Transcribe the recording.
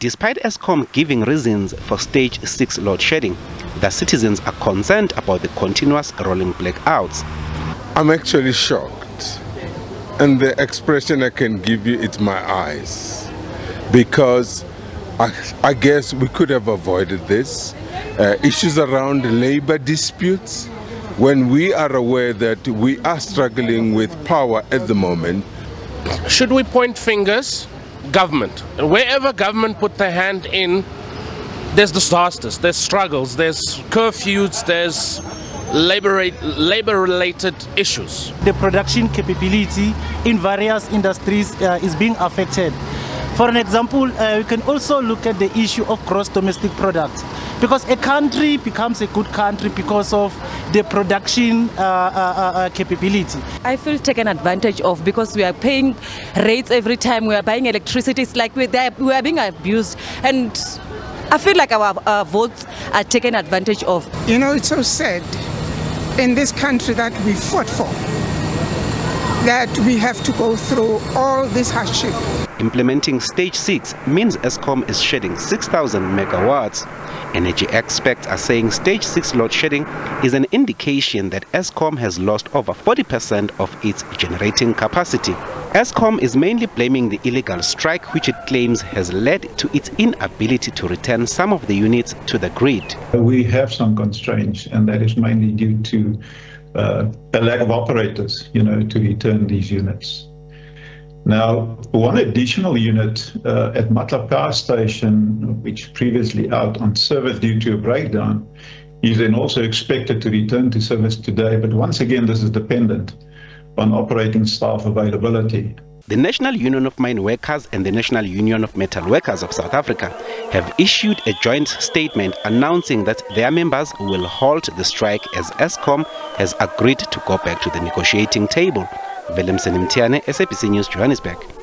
Despite Eskom giving reasons for stage 6 load shedding, the citizens are concerned about the continuous rolling blackouts. I'm actually shocked. And the expression I can give you is my eyes. Because I, I guess we could have avoided this. Uh, issues around labor disputes, when we are aware that we are struggling with power at the moment. Should we point fingers? Government. Wherever government put their hand in, there's disasters, there's struggles, there's curfews, there's labor, labor related issues. The production capability in various industries uh, is being affected. For an example, uh, we can also look at the issue of gross domestic products because a country becomes a good country because of the production uh, uh, uh, capability. I feel taken advantage of because we are paying rates every time we are buying electricity. It's like we're we are being abused and I feel like our, our votes are taken advantage of. You know, it's so sad in this country that we fought for that we have to go through all this hardship. Implementing stage 6 means Eskom is shedding 6,000 megawatts. Energy experts are saying stage 6 load shedding is an indication that Eskom has lost over 40% of its generating capacity. Eskom is mainly blaming the illegal strike which it claims has led to its inability to return some of the units to the grid. We have some constraints and that is mainly due to uh, a lack of operators, you know, to return these units. Now, one additional unit uh, at Matla Power Station, which previously out on service due to a breakdown, is then also expected to return to service today. But once again, this is dependent on operating staff availability. The National Union of Mine Workers and the National Union of Metal Workers of South Africa have issued a joint statement announcing that their members will halt the strike as Eskom has agreed to go back to the negotiating table. Willem Senim Tierne, SAPC News, Johannesburg.